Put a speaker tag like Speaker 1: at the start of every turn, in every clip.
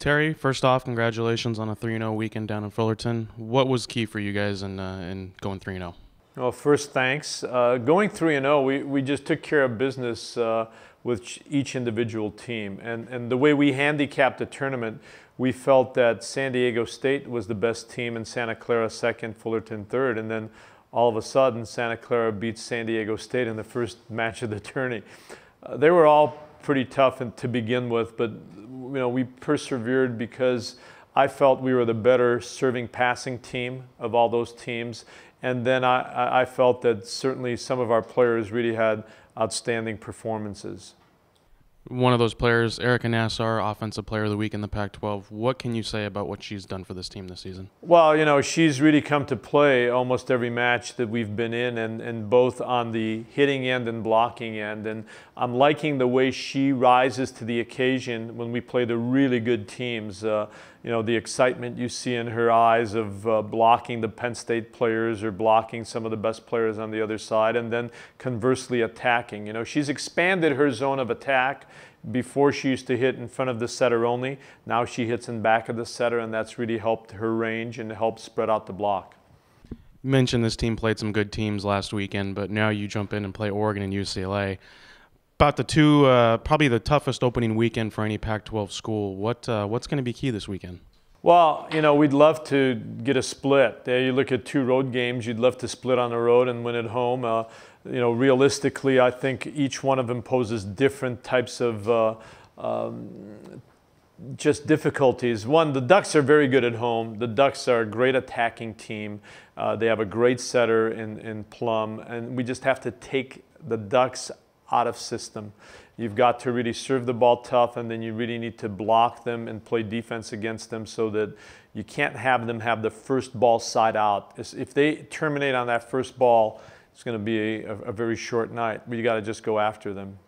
Speaker 1: Terry, first off, congratulations on a 3 0 weekend down in Fullerton. What was key for you guys in, uh, in going 3 0?
Speaker 2: Well, first, thanks. Uh, going 3 0, we, we just took care of business uh, with each individual team. And, and the way we handicapped the tournament, we felt that San Diego State was the best team and Santa Clara second, Fullerton third. And then all of a sudden, Santa Clara beats San Diego State in the first match of the tourney. Uh, they were all pretty tough to begin with, but you know, we persevered because I felt we were the better serving passing team of all those teams. And then I, I felt that certainly some of our players really had outstanding performances
Speaker 1: one of those players, Arica Nassar, Offensive Player of the Week in the Pac 12. What can you say about what she's done for this team this season?
Speaker 2: Well, you know, she's really come to play almost every match that we've been in, and, and both on the hitting end and blocking end. And I'm liking the way she rises to the occasion when we play the really good teams. Uh, you know, the excitement you see in her eyes of uh, blocking the Penn State players or blocking some of the best players on the other side, and then conversely attacking. You know, she's expanded her zone of attack. Before she used to hit in front of the setter only. Now she hits in back of the setter, and that's really helped her range and helped spread out the block.
Speaker 1: You mentioned this team played some good teams last weekend, but now you jump in and play Oregon and UCLA about the two, uh, probably the toughest opening weekend for any Pac-12 school. What uh, what's going to be key this weekend?
Speaker 2: Well, you know, we'd love to get a split. There, you look at two road games. You'd love to split on the road and win at home. Uh, you know, realistically, I think each one of them poses different types of uh, um, just difficulties. One, the Ducks are very good at home. The Ducks are a great attacking team. Uh, they have a great setter in, in Plum, and we just have to take the Ducks out of system. You've got to really serve the ball tough, and then you really need to block them and play defense against them so that you can't have them have the first ball side out. If they terminate on that first ball, it's going to be a, a very short night. You got to just go after them.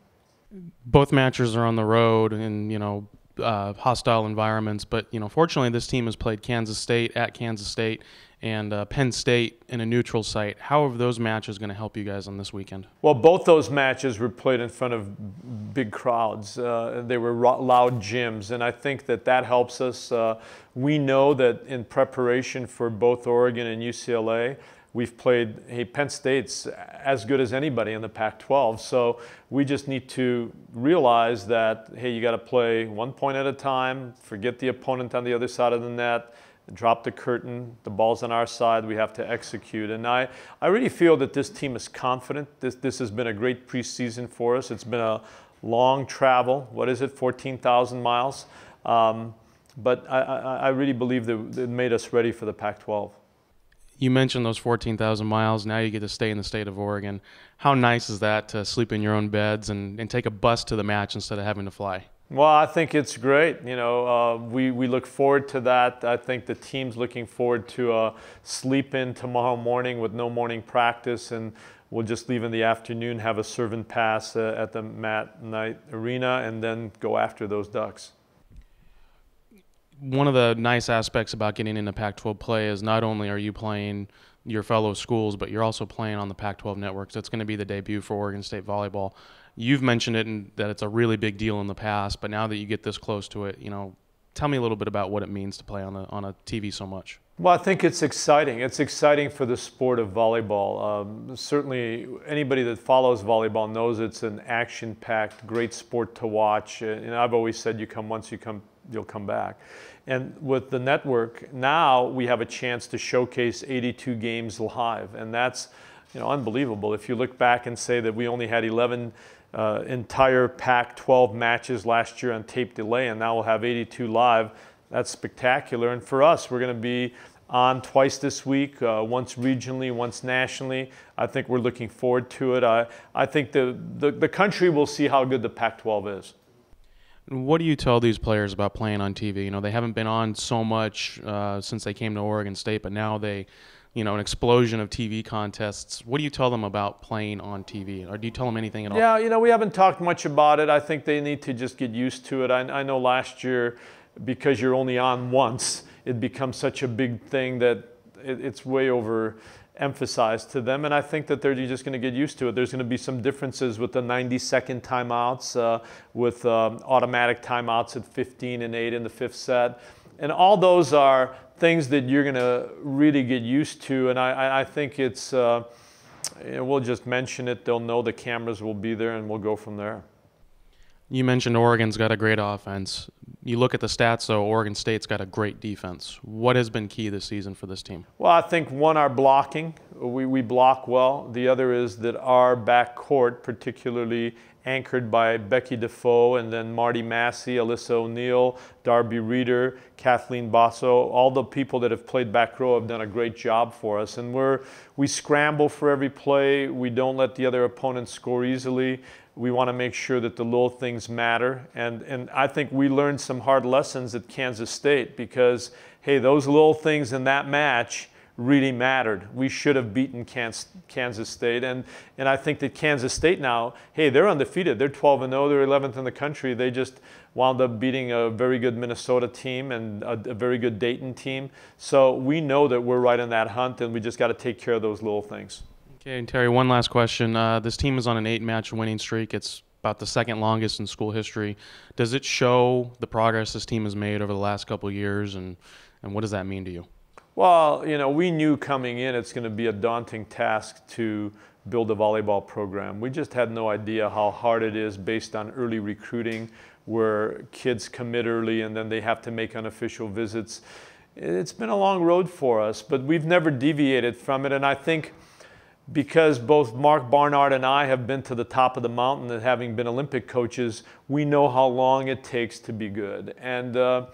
Speaker 1: Both matches are on the road, and you know uh, hostile environments. But you know, fortunately, this team has played Kansas State at Kansas State and uh, Penn State in a neutral site. How are those matches going to help you guys on this weekend?
Speaker 2: Well, both those matches were played in front of big crowds. Uh, they were loud gyms, and I think that that helps us. Uh, we know that in preparation for both Oregon and UCLA, we've played, hey, Penn State's as good as anybody in the Pac 12. So we just need to realize that, hey, you got to play one point at a time, forget the opponent on the other side of the net drop the curtain. The ball's on our side. We have to execute. And I, I really feel that this team is confident. This, this has been a great preseason for us. It's been a long travel. What is it, 14,000 miles? Um, but I, I, I, really believe that it made us ready for the Pac 12.
Speaker 1: You mentioned those 14,000 miles. Now you get to stay in the state of Oregon. How nice is that to sleep in your own beds and, and take a bus to the match instead of having to fly?
Speaker 2: Well, I think it's great. You know, uh, we, we look forward to that. I think the team's looking forward to uh, sleep in tomorrow morning with no morning practice, and we'll just leave in the afternoon, have a servant pass uh, at the Matt Knight Arena, and then go after those Ducks.
Speaker 1: One of the nice aspects about getting into Pac 12 play is not only are you playing your fellow schools, but you're also playing on the Pac 12 network. So it's going to be the debut for Oregon State Volleyball you've mentioned it and that it's a really big deal in the past, but now that you get this close to it, you know, tell me a little bit about what it means to play on a, on a TV so much.
Speaker 2: Well, I think it's exciting. It's exciting for the sport of volleyball. Um, certainly, anybody that follows volleyball knows it's an action-packed, great sport to watch. And I've always said, you come once, you come, you'll come back. And with the network, now we have a chance to showcase 82 games live, and that's you know unbelievable. If you look back and say that we only had 11 uh, entire Pac 12 matches last year on tape delay, and now we'll have 82 live. That's spectacular. And for us, we're going to be on twice this week, uh, once regionally, once nationally. I think we're looking forward to it. I, I think the, the, the country will see how good the Pac 12 is.
Speaker 1: What do you tell these players about playing on TV? You know, they haven't been on so much uh, since they came to Oregon State, but now they you know, an explosion of TV contests. What do you tell them about playing on TV? Or do you tell them anything at all?
Speaker 2: Yeah, you know, we haven't talked much about it. I think they need to just get used to it. I, I know last year, because you're only on once, it becomes such a big thing that it, it's way over emphasize to them, and I think that they're just going to get used to it. There's going to be some differences with the 90-second timeouts, uh, with uh, automatic timeouts at 15 and 8 in the fifth set, and all those are things that you're going to really get used to. And I, I think it's uh, we'll just mention it. They'll know the cameras will be there, and we'll go from there.
Speaker 1: You mentioned Oregon's got a great offense. You look at the stats, though, Oregon State's got a great defense. What has been key this season for this team?
Speaker 2: Well, I think one, our blocking. We, we block well. The other is that our back court, particularly anchored by Becky Defoe and then Marty Massey, Alyssa O'Neill, Darby Reeder, Kathleen Basso, all the people that have played back row have done a great job for us. And we're, we scramble for every play. We don't let the other opponent score easily we want to make sure that the little things matter. And, and I think we learned some hard lessons at Kansas State because, hey, those little things in that match really mattered. We should have beaten Kansas State. And, and I think that Kansas State now, hey, they're undefeated. They're 12 and 0, they're 11th in the country. They just wound up beating a very good Minnesota team and a, a very good Dayton team. So we know that we're right in that hunt, and we just got to take care of those little things.
Speaker 1: Okay, and Terry, one last question. Uh, this team is on an eight-match winning streak. It's about the second longest in school history. Does it show the progress this team has made over the last couple years, and and what does that mean to you?
Speaker 2: Well, you know, we knew coming in it's going to be a daunting task to build a volleyball program. We just had no idea how hard it is based on early recruiting, where kids commit early and then they have to make unofficial visits. It's been a long road for us, but we've never deviated from it, and I think because both Mark Barnard and I have been to the top of the mountain and having been Olympic coaches, we know how long it takes to be good. And, uh,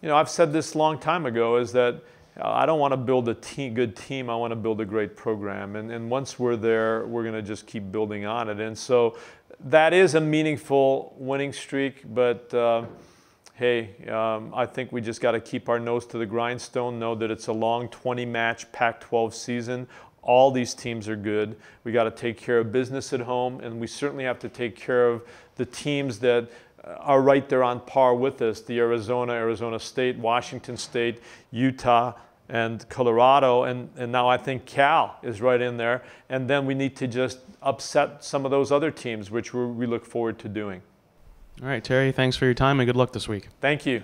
Speaker 2: you know, I've said this a long time ago is that I don't want to build a team, good team. I want to build a great program. And, and once we're there, we're going to just keep building on it. And so that is a meaningful winning streak, but uh, hey, um, I think we just got to keep our nose to the grindstone, know that it's a long 20 match Pac 12 season. All these teams are good. We got to take care of business at home, and we certainly have to take care of the teams that are right there on par with us the Arizona, Arizona State, Washington State, Utah, and Colorado. And, and now I think Cal is right in there. And then we need to just upset some of those other teams, which we look forward to doing.
Speaker 1: All right, Terry, thanks for your time and good luck this week.
Speaker 2: Thank you.